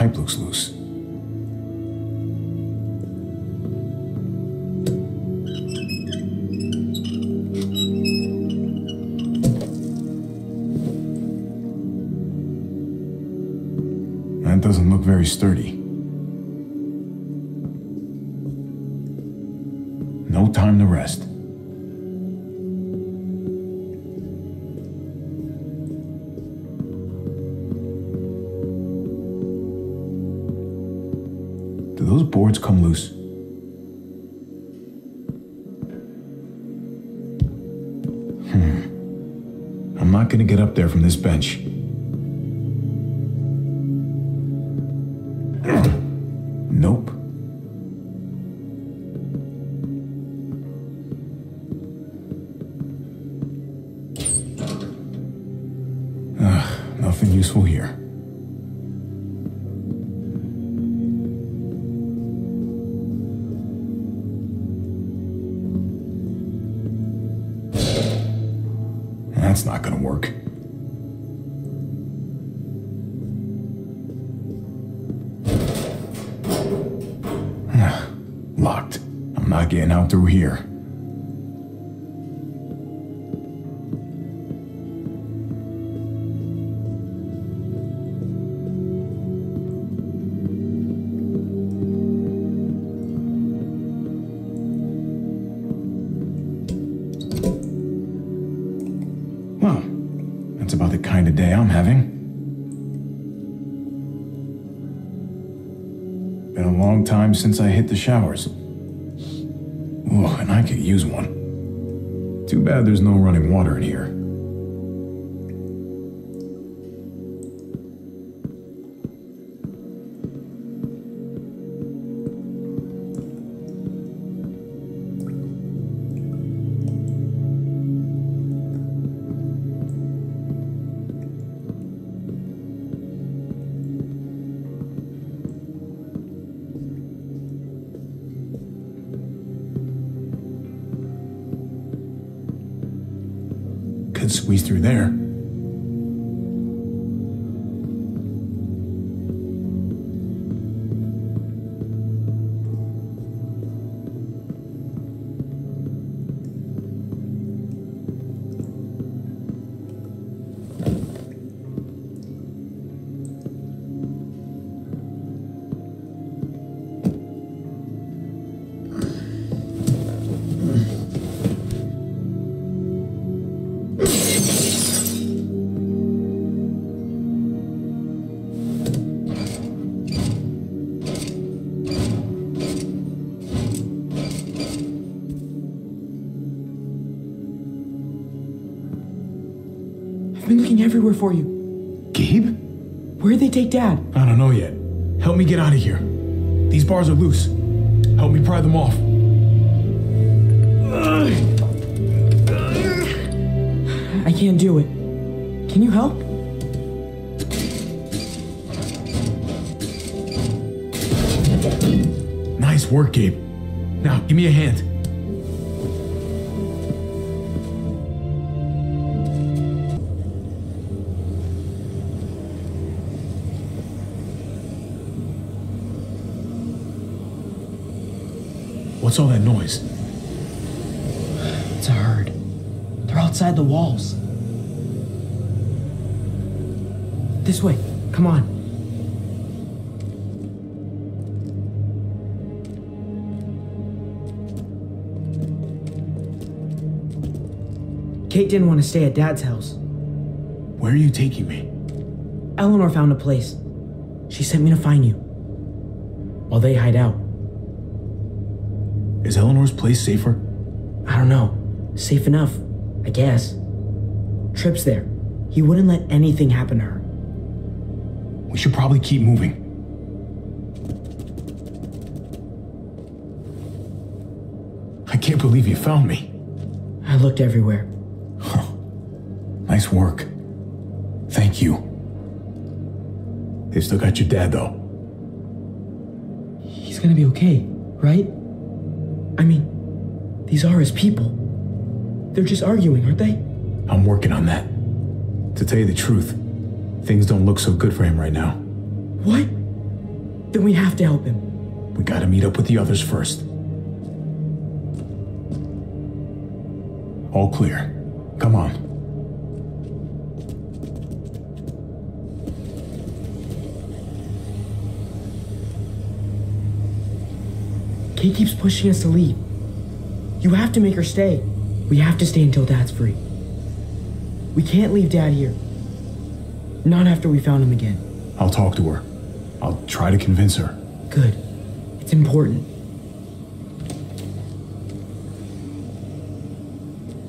pipe looks loose. That doesn't look very sturdy. No time to rest. Those boards come loose? Hmm. I'm not gonna get up there from this bench. That's not gonna work. Locked. I'm not getting out through here. That's about the kind of day I'm having. Been a long time since I hit the showers. Oh, and I could use one. Too bad there's no running water in here. Squeeze through there. Been looking everywhere for you. Gabe? Where'd they take Dad? I don't know yet. Help me get out of here. These bars are loose. Help me pry them off. I can't do it. Can you help? Nice work, Gabe. Now, give me a hand. What's all that noise? It's a herd. They're outside the walls. This way. Come on. Kate didn't want to stay at Dad's house. Where are you taking me? Eleanor found a place. She sent me to find you. While they hide out. Is Eleanor's place safer? I don't know. Safe enough, I guess. Tripp's there. He wouldn't let anything happen to her. We should probably keep moving. I can't believe you found me. I looked everywhere. Huh. Nice work. Thank you. They still got your dad, though. He's gonna be okay, right? These are his people. They're just arguing, aren't they? I'm working on that. To tell you the truth, things don't look so good for him right now. What? Then we have to help him. We gotta meet up with the others first. All clear. Come on. Kate keeps pushing us to leave. You have to make her stay. We have to stay until Dad's free. We can't leave Dad here. Not after we found him again. I'll talk to her. I'll try to convince her. Good. It's important.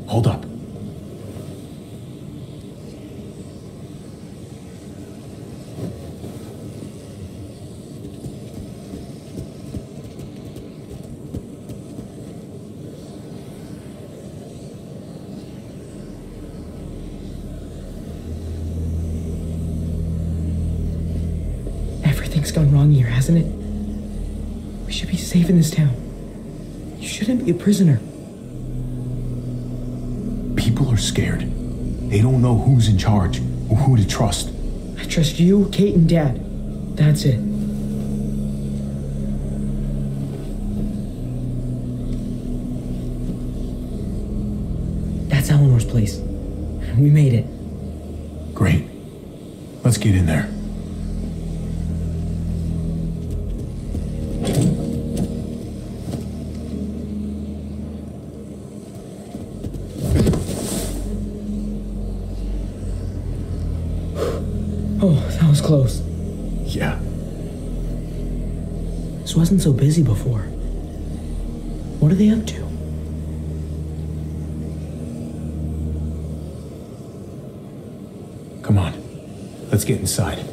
Hold up. Gone wrong here, hasn't it? We should be safe in this town. You shouldn't be a prisoner. People are scared. They don't know who's in charge or who to trust. I trust you, Kate, and Dad. That's it. That's Eleanor's place. We made it. Great. Let's get in there. Oh, that was close. Yeah. This wasn't so busy before. What are they up to? Come on. Let's get inside.